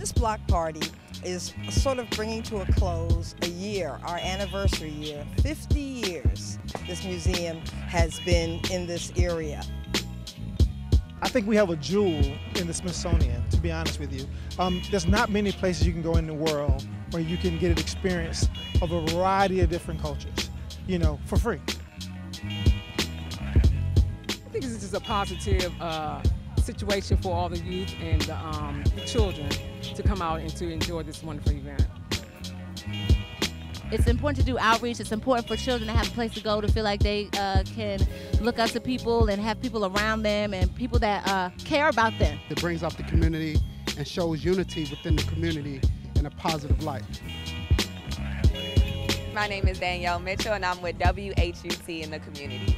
This block party is sort of bringing to a close a year, our anniversary year. 50 years this museum has been in this area. I think we have a jewel in the Smithsonian, to be honest with you. Um, there's not many places you can go in the world where you can get an experience of a variety of different cultures, you know, for free. I think this is just a positive uh, situation for all the youth and the, um, the children to come out and to enjoy this wonderful event. It's important to do outreach. It's important for children to have a place to go to feel like they uh, can look up to people and have people around them and people that uh, care about them. It brings out the community and shows unity within the community in a positive light. My name is Danielle Mitchell and I'm with WHUT in the community.